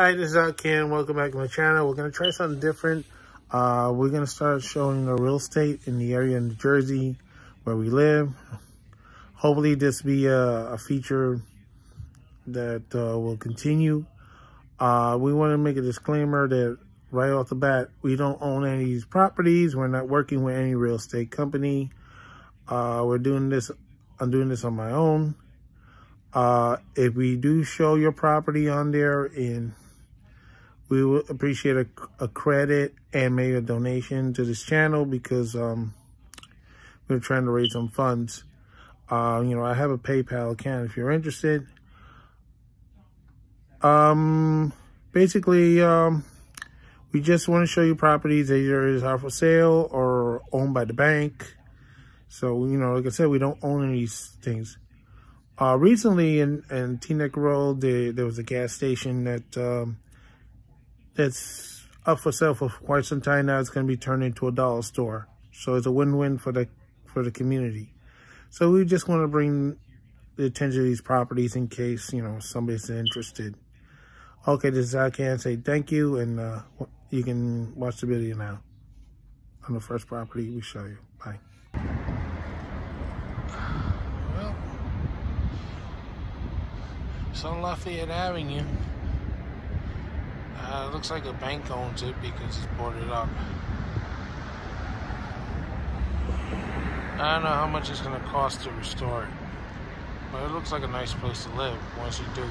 Hi, this is Ken. Welcome back to my channel. We're going to try something different. Uh, we're going to start showing the real estate in the area in New Jersey where we live. Hopefully this be a, a feature that uh, will continue. Uh, we want to make a disclaimer that right off the bat, we don't own any of these properties. We're not working with any real estate company. Uh, we're doing this, I'm doing this on my own. Uh, if we do show your property on there and we would appreciate a, a, credit and maybe a donation to this channel because um, we're trying to raise some funds. Uh, you know, I have a PayPal account if you're interested. Um, basically, um, we just want to show you properties either is are for sale or owned by the bank. So, you know, like I said, we don't own these things. Uh, recently in, in Teaneck Road, there, there was a gas station that, um, that's up for sale for quite some time now. It's going to be turned into a dollar store. So it's a win-win for the, for the community. So we just want to bring the attention to these properties in case, you know, somebody's interested. Okay, this is how I can say thank you, and uh, you can watch the video now on the first property we show you. Bye. It's on Lafayette Avenue. Uh, looks like a bank owns it because it's boarded up. I don't know how much it's going to cost to restore it. But it looks like a nice place to live once you do.